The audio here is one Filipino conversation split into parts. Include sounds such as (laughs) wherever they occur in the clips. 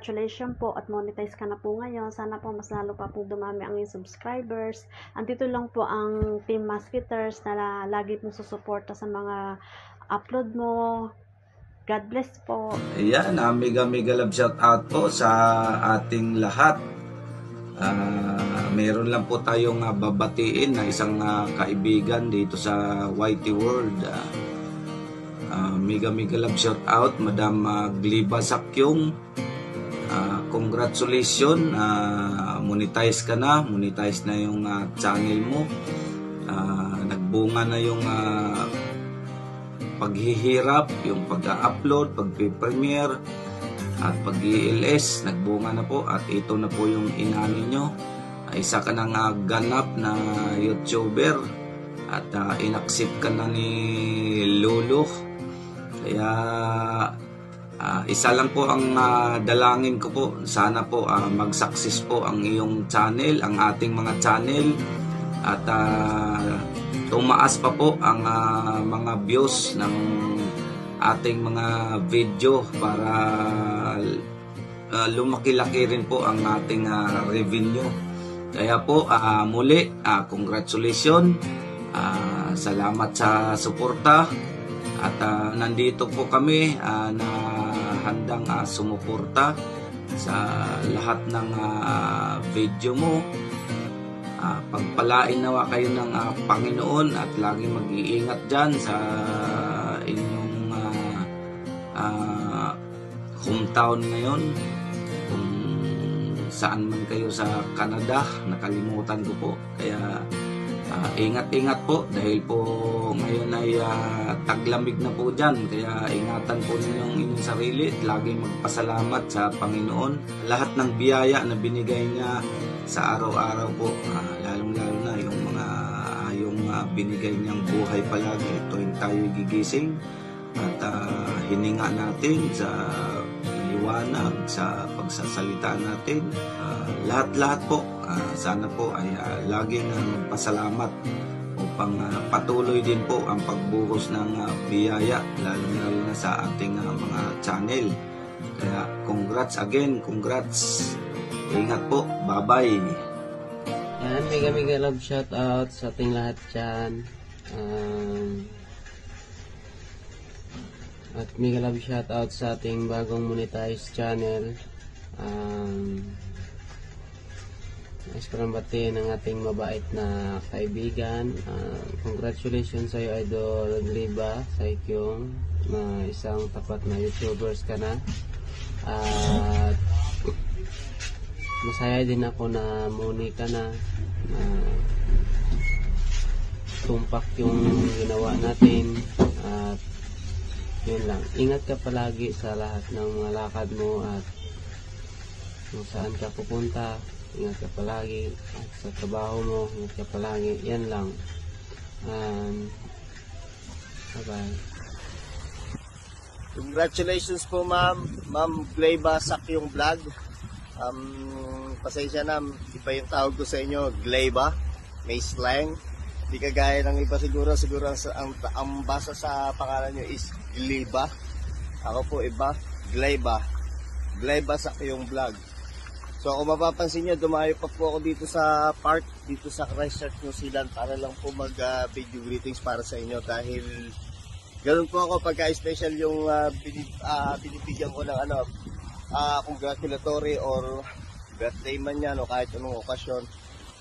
congratulations po at monetize ka na po ngayon. Sana po mas lalo pa po dumami ang iyong subscribers. Andito lang po ang Team Musketeers na lagi pong susuporta sa mga upload mo. God bless po. Ayan, uh, mega mega love shout out po sa ating lahat. Ah, meron lang po tayong ah, babatiin na isang ah, kaibigan dito sa Whitey World. Ah, ah, mega mega love shout out Madam ah, Gliba Sakyong. Ah, congratulations, ah, monetize ka na, monetize na yung ah, channel mo. Ah, nagbunga na yung ah, paghihirap, yung pag-upload, pag-premiere, at pag-ILS, nagbunga na po at ito na po yung inani nyo. Ah, Isa ka nang ah, ganap na YouTuber at uh, inaccept ka na ni Lolo. Kaya ah, isa lang po ang ah, dalangin ko po. Sana po ah, mag-success po ang iyong channel, ang ating mga channel at ah, tumaas pa po ang ah, mga views ng ating mga video para uh, lumaki-laki rin po ang ating ah, revenue. Kaya po ah, muli, ah, congratulations. Ah, salamat sa suporta at ah, nandito po kami ah, na handang ah, sumuporta sa lahat ng ah, video mo. Ah, pagpalain nawa kayo ng ah, Panginoon at lagi mag-iingat dyan sa inyong ah, ah, hometown ngayon. Kung saan man kayo sa Canada, nakalimutan ko po. Kaya ah, ingat-ingat po dahil po ngayon ay ah, taglamig na po dyan. Kaya ingatan po ninyong inyong sarili at lagi magpasalamat sa Panginoon. Lahat ng biyaya na binigay niya sa araw-araw po, ah, lalong-lalo na yung mga yung ah, binigay niyang buhay palagi tuwing tayo gigising at ah, hininga natin sa liwanag sa pagsasalita natin Ah, lahat-lahat po ah, sana po ay ah, laging ah, magpasalamat upang ah, patuloy din po ang pagbuhos ng ah, biyaya lalo-lalo na sa ating ah, mga channel kaya congrats again congrats ingat po bye bye Yan, mega mega love shout out sa ating lahat dyan. Um, at mega love shout out sa ating bagong monetized channel. Um, Nais ko lang batiin ang ating mabait na kaibigan. Ah, congratulations sa iyo, Idol Griba, sa ikyong na isang tapat na YouTubers ka na. At masaya din ako na muni ka na. na tumpak yung ginawa natin. At yun lang. Ingat ka palagi sa lahat ng mga lakad mo at kung saan ka pupunta. Ingat ka palagi sa trabaho mo. Ingat ka palagi. Yan lang. Um, bye-bye. Congratulations po ma'am, ma'am Gleba Sakyong Vlog. Um, pasensya na, iba yung tawag ko sa inyo, Gleba. May slang. Di kagaya ng iba siguro, siguro ang, ang, ang basa sa pangalan nyo is Gleba. Ako po iba, Gleba. Gleba Sakyong Vlog. So kung mapapansin nyo, dumayo pa po ako dito sa park, dito sa Christchurch, New Zealand para lang po mag uh, greetings para sa inyo dahil Ganun po ako pagka special yung uh, binib, ah, binibigyan ko ng ano, ah, congratulatory or birthday man yan o kahit anong okasyon.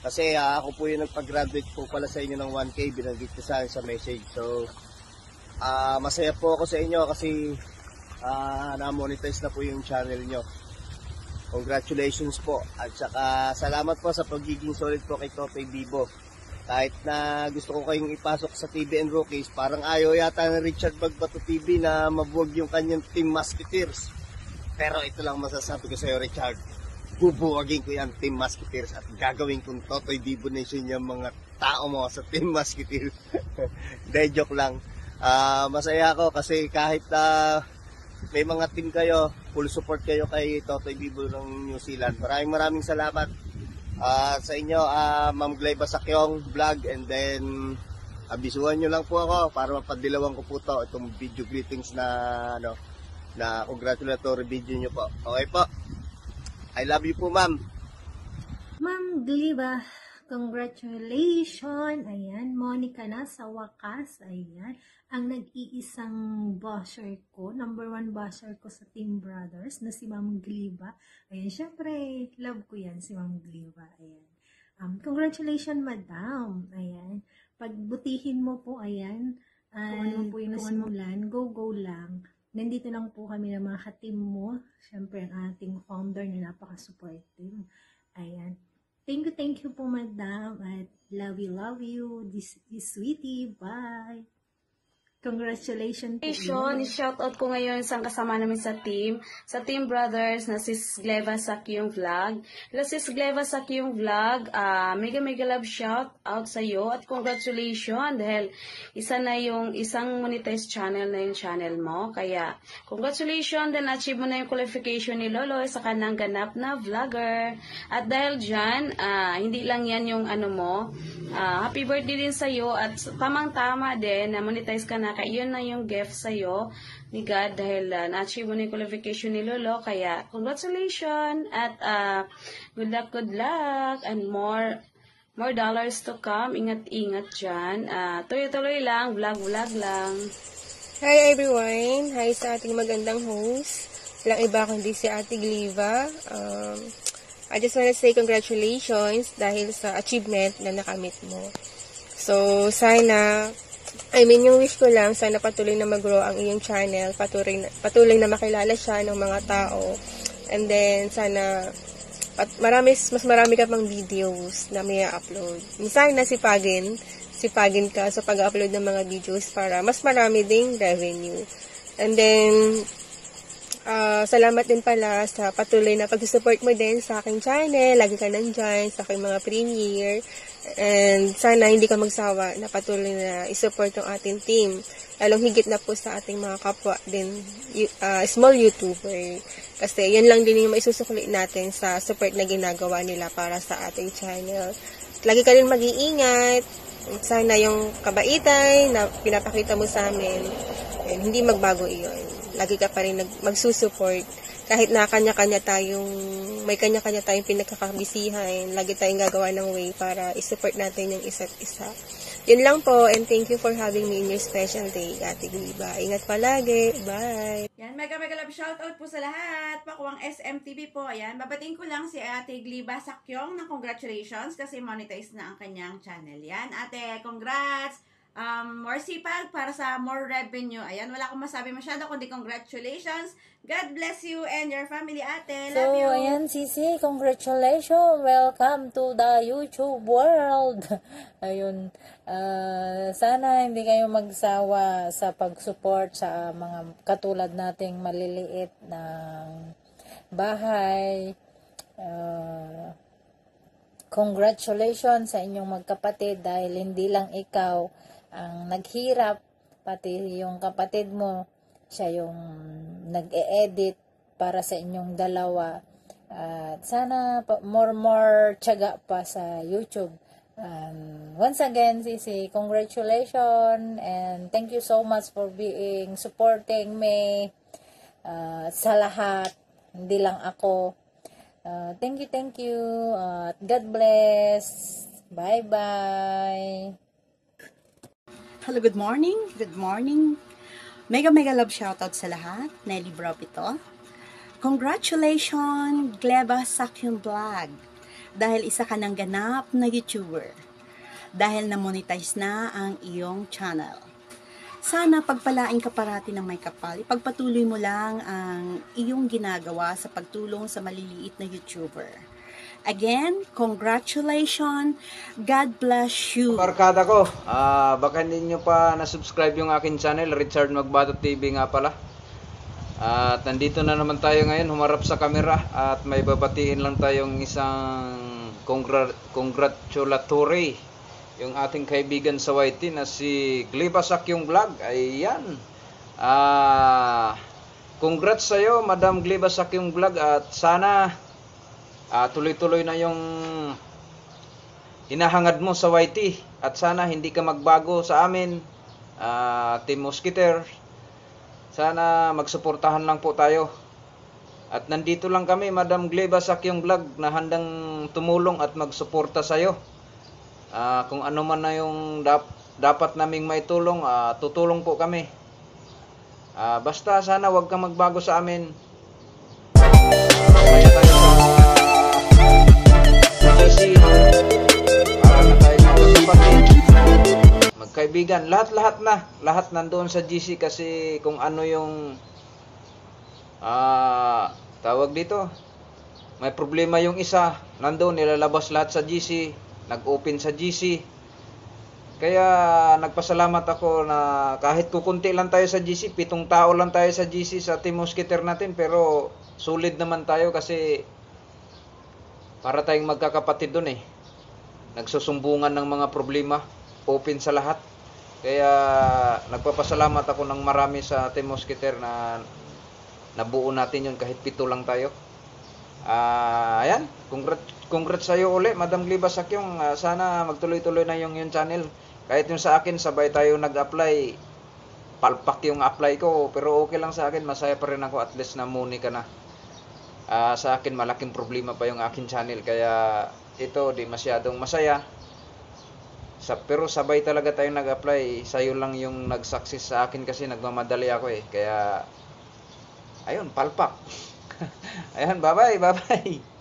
Kasi ah, ako po yung nagpag-graduate po pala sa inyo ng 1K, binanggit ko sa sa message. So, ah, masaya po ako sa inyo kasi ah, na-monetize na po yung channel nyo. Congratulations po. At saka salamat po sa pagiging solid po kay Totoy Bibo. Kahit na gusto ko kayong ipasok sa TVN Rookies, parang ayaw yata ng Richard Bagbato TV na mabuwag yung kanyang Team Musketeers. Pero ito lang masasabi ko sa iyo, Richard. Bubuwagin ko yan Team Musketeers at gagawin kong Totoy Bibo Nation yung mga tao mo sa Team Musketeers. (laughs) Hindi, joke lang. Ah, masaya ako kasi kahit na may mga team kayo, full support kayo kay Totoy Bibo ng New Zealand. Maraming maraming salamat Ah, sa inyo, ah, Ma'am Gleba Sakyong vlog and then abisuhan nyo lang po ako para mapadilawan ko po to itong video greetings na ano na congratulatory video nyo po. Okay po. I love you po, ma'am. Ma'am Gliba, congratulations! Ayan, Monica na sa wakas. Ayan, ang nag-iisang bosher ko, number one bosher ko sa Team Brothers na si Ma'am Gliba. Ayan, syempre, love ko yan si Ma'am Gliba. Ayan. Um, congratulations, madam. Ayan. Pagbutihin mo po, ayan. Ay, kung ano po yung nasimulan, go, go lang. Nandito lang po kami ng mga ka-team mo. Syempre, ang ating founder na napaka-supportive. Ayan. Thank you, thank you po, madam. At love you, love you. This is Sweetie. Bye. Congratulations po. Congratulations! I-shoutout ko ngayon isang kasama namin sa team, sa Team Brothers na si Gleva Sakyong Vlog. Hello sis Gleva Sakyong Vlog, ah mega mega love shout out sa iyo at congratulations dahil isa na yung isang monetized channel na yung channel mo. Kaya congratulations din achieve mo na yung qualification ni Lolo sa kanang ganap na vlogger. At dahil dyan, ah, hindi lang yan yung ano mo, ah, happy birthday din sa iyo at tamang-tama din na monetize ka na kaya yun na yung gift sa iyo ni God dahil uh, na-achieve mo na yung qualification ni Lolo kaya congratulations at ah, good luck good luck and more more dollars to come ingat-ingat dyan Ah, tuloy-tuloy lang vlog vlog lang Hi everyone! Hi sa ating magandang host. Walang iba kundi si Ate Gliva. Um, I just wanna say congratulations dahil sa achievement na nakamit mo. So, sana, I mean, yung wish ko lang, sana patuloy na mag-grow ang iyong channel, patuloy na, patuloy na makilala siya ng mga tao. And then, sana, pat, marami, mas marami ka pang videos na may upload. Sana sipagin, sipagin ka sa pag-upload ng mga videos para mas marami ding revenue. And then, ah, salamat din pala sa patuloy na pag-support mo din sa aking channel. Lagi ka nandyan sa aking mga premiere. And sana hindi ka magsawa na patuloy na isupport ang ating team. Lalong higit na po sa ating mga kapwa din, ah, small YouTuber. Kasi yan lang din yung maisusukli natin sa support na ginagawa nila para sa ating channel. Lagi ka rin mag-iingat. Sana yung kabaitan na pinapakita mo sa amin, eh, hindi magbago iyon. Lagi ka pa rin nag- magsusupport. Kahit na kanya-kanya tayong, may kanya-kanya tayong pinagkakabisihan, lagi tayong gagawa ng way para isupport natin yung isa't isa. Yun lang po, and thank you for having me in your special day, Ate Gliba. Ingat palagi. Bye! Yan, mega mega love shoutout po sa lahat. Pakuwang SMTV po. Ayan, babatiin ko lang si Ate Gliba Sakyong ng congratulations kasi monetize na ang kanyang channel. Yan, Ate, congrats! Um, more sipag para sa more revenue. Ayan, wala akong masabi masyado kundi congratulations. God bless you and your family, Ate. So, Love you. ayan, Sisi, congratulations! Welcome to the YouTube world! (laughs) Ayun, ah, sana hindi kayo magsawa sa pag-support sa mga katulad nating maliliit ng bahay. Ah, congratulations sa inyong magkapatid dahil hindi lang ikaw ang naghirap, pati yung kapatid mo, siya yung nag-e-edit para sa inyong dalawa. At sana more more tiyaga pa sa YouTube. Um, once again, Sisi, congratulations and thank you so much for being supporting me uh, sa lahat, hindi lang ako. Uh, thank you, thank you. Uh, God bless. Bye-bye. Hello, good morning. Good morning. Mega mega love shoutout sa lahat. Nelly Bro ito. Congratulations, Gleba Sakyong Vlog. Dahil isa ka ng ganap na YouTuber. Dahil na-monetize na ang iyong channel. Sana pagpalain ka parati ng may kapal. Ipagpatuloy mo lang ang iyong ginagawa sa pagtulong sa maliliit na YouTuber. Again, congratulations. God bless you. Barkada ko, ah baka hindi nyo pa na-subscribe yung akin channel, Richard Magbato TV nga pala. At nandito na naman tayo ngayon, humarap sa kamera at may babatiin lang tayong isang congra- congratulatory yung ating kaibigan sa YT na si Glibasak yung vlog. Ayan. Ah, congrats sa'yo, Madam Glibasak yung vlog at sana ah, tuloy-tuloy na yung hinahangad mo sa YT at sana hindi ka magbago sa amin ah, Team Mosquiter Sana magsuportahan lang po tayo. At nandito lang kami, Madam Gleba Sakyong Vlog, na handang tumulong at magsuporta sa'yo. Ah, kung ano man na yung dap- dapat naming maitulong, ah, tutulong po kami. Ah, basta sana wag kang magbago sa amin. Magkaibigan. Lahat-lahat na. Lahat nandoon sa GC kasi kung ano yung ah tawag dito. May problema yung isa. Nandoon nilalabas lahat sa GC. Nag-open sa GC. Kaya nagpasalamat ako na kahit kukunti lang tayo sa GC, pitong tao lang tayo sa GC sa Team Mosquiter natin, pero solid naman tayo kasi para tayong magkakapatid doon eh. Nagsusumbungan ng mga problema, open sa lahat. Kaya nagpapasalamat ako ng marami sa Team Mosquiter na nabuo natin yun kahit pito lang tayo. Ah, ayan, congrats, congrats sa iyo uli, Madam Gliba Sakyong. Ah, sana magtuloy-tuloy na yung yung channel. Kahit yung sa akin, sabay tayo nag-apply. Palpak yung apply ko, pero okay lang sa akin. Masaya pa rin ako at least na muni ka na. Ah, sa akin, malaking problema pa yung akin channel. Kaya ito, di masyadong masaya. Sa, pero sabay talaga tayo nag-apply. Sa'yo lang yung nag-success sa akin kasi nagmamadali ako eh. Kaya, ayun, palpak. (laughs) Ayan, bye-bye, bye-bye.